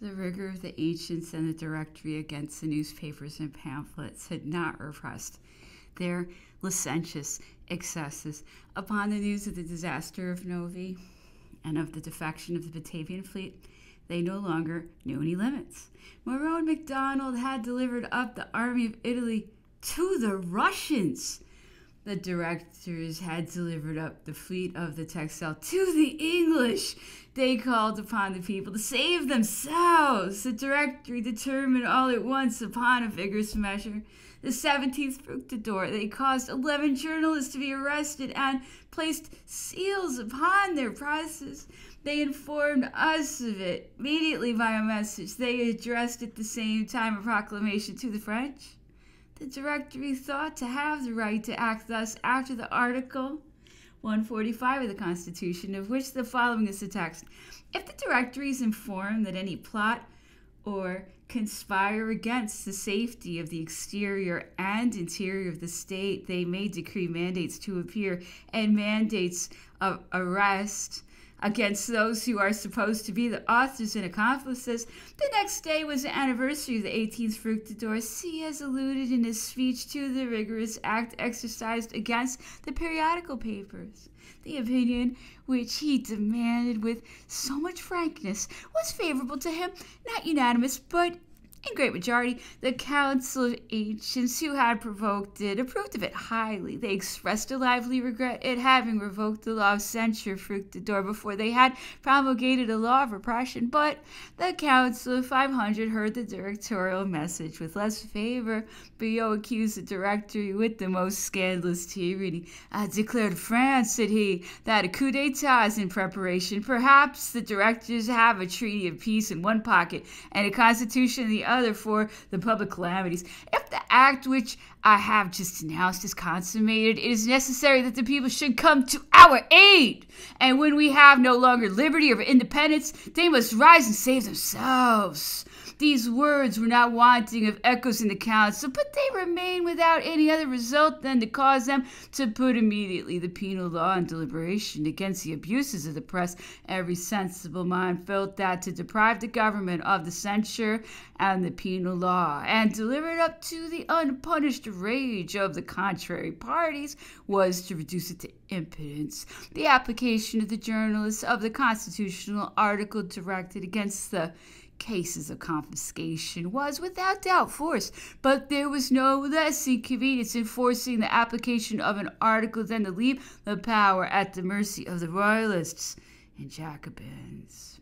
The rigor of the ancients and the directory against the newspapers and pamphlets had not repressed their licentious excesses. Upon the news of the disaster of Novi and of the defection of the Batavian fleet, they no longer knew any limits. Moreau and MacDonald had delivered up the army of Italy to the Russians. The directors had delivered up the fleet of the Texel to the English. They called upon the people to save themselves. The directory determined all at once upon a vigorous measure. The 17th Fructidor, they caused 11 journalists to be arrested and placed seals upon their prices. They informed us of it immediately by a message. They addressed at the same time a proclamation to the French. The Directory thought to have the right to act thus after the Article 145 of the Constitution, of which the following is the text. If the Directory is informed that any plot or conspire against the safety of the exterior and interior of the state, they may decree mandates to appear and mandates of arrest against those who are supposed to be the authors and accomplices. The next day was the anniversary of the 18th Fructidor. Sieyes has alluded in his speech to the rigorous act exercised against the periodical papers. The opinion which he demanded with so much frankness was favorable to him, not unanimous, but in great majority, the Council of Ancients who had provoked it approved of it highly. They expressed a lively regret at having revoked the law of censure fructidor before they had promulgated a law of repression, but the Council of 500 heard the directorial message with less favor. Briot accused the Directory with the most scandalous tyranny. I declare to France, said he, that a coup d'etat is in preparation. Perhaps the directors have a treaty of peace in one pocket and a constitution in the other for the public calamities. If the act which I have just announced is consummated, it is necessary that the people should come to our aid. And when we have no longer liberty or independence, they must rise and save themselves. These words were not wanting of echoes in the council, but they remained without any other result than to cause them to put immediately the penal law in deliberation against the abuses of the press. Every sensible mind felt that to deprive the government of the censure and the penal law and deliver it up to the unpunished rage of the contrary parties was to reduce it to impotence. The application of the journalists of the constitutional article directed against the cases of confiscation was without doubt forced, but there was no less inconvenience in forcing the application of an article than to leave the power at the mercy of the royalists and Jacobins.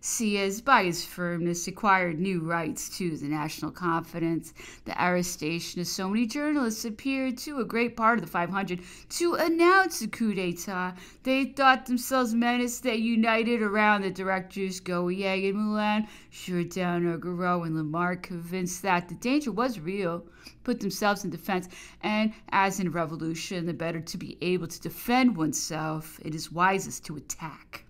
Sieyes, by his firmness, acquired new rights to the national confidence. The arrestation of so many journalists appeared to a great part of the 500 to announce a coup d'etat. They thought themselves menaced. They united around the directors Gohier and Moulin, Jourdan, Augereau, and Lamarque, convinced that the danger was real, put themselves in defense. And as in revolution, the better to be able to defend oneself, it is wisest to attack.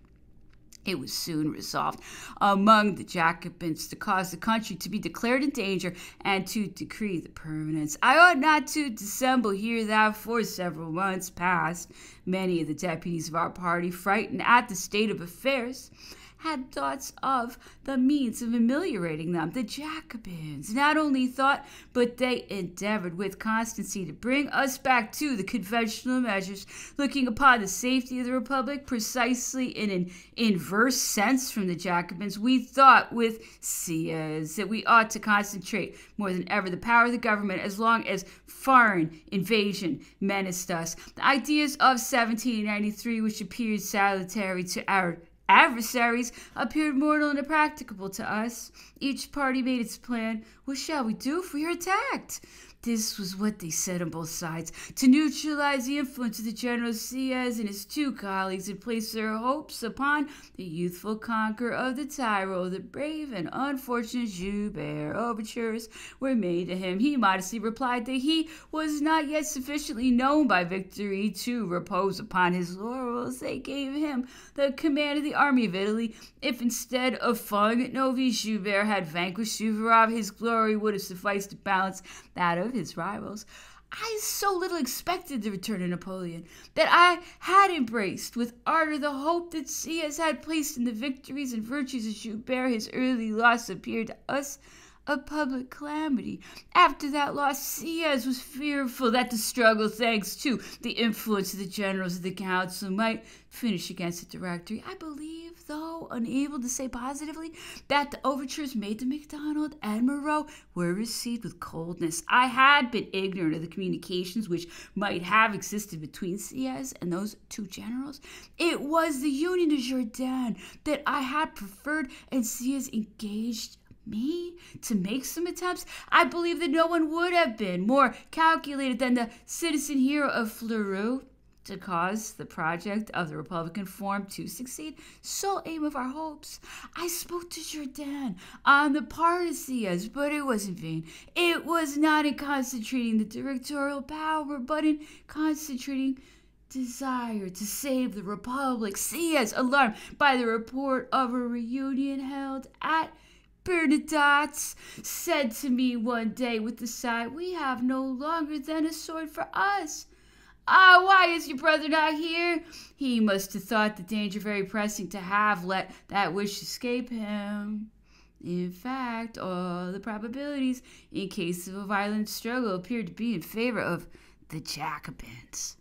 It was soon resolved among the Jacobins to cause the country to be declared in danger and to decree the permanence. I ought not to dissemble here that for several months past, many of the deputies of our party, frightened at the state of affairs, had thoughts of the means of ameliorating them. The Jacobins not only thought, but they endeavored with constancy to bring us back to the conventional measures, looking upon the safety of the Republic precisely in an inverse sense from the Jacobins. We thought with Sieyes that we ought to concentrate more than ever the power of the government as long as foreign invasion menaced us. The ideas of 1793, which appeared salutary to our adversaries appeared mortal and impracticable to us. Each party made its plan. What shall we do if we are attacked? This was what they said on both sides. To neutralize the influence of the General Sieyes and his two colleagues and place their hopes upon the youthful conqueror of the Tyrol, the brave and unfortunate Joubert. Overtures were made to him. He modestly replied that he was not yet sufficiently known by victory to repose upon his laurels. They gave him the command of the army of Italy. If instead of falling at Novi, Joubert had vanquished Suvorov, his glory would have sufficed to balance that of his rivals. I so little expected the return of Napoleon that I had embraced with ardor the hope that Sieyes had placed in the victories and virtues of Joubert. His early loss appeared to us a public calamity. After that loss, Sieyes was fearful that the struggle, thanks to the influence of the generals of the council, might finish against the directory. I believe, though unable to say positively, that the overtures made to MacDonald and Moreau were received with coldness. I had been ignorant of the communications which might have existed between Sieyes and those two generals. It was the Union of Jourdan that I had preferred, and Sieyes engaged me to make some attempts, I believe that no one would have been more calculated than the citizen hero of Fleurus to cause the project of the Republican form to succeed. Sole aim of our hopes. I spoke to Jourdan on the Sieyes, but it was in vain. It was not in concentrating the directorial power, but in concentrating desire to save the Republic. Sieyes, alarmed by the report of a reunion held at Bernadotte said to me one day with a sigh, We have no longer than a sword for us. Ah, why is your brother not here? He must have thought the danger very pressing to have let that wish escape him. In fact, all the probabilities in case of a violent struggle appeared to be in favor of the Jacobins.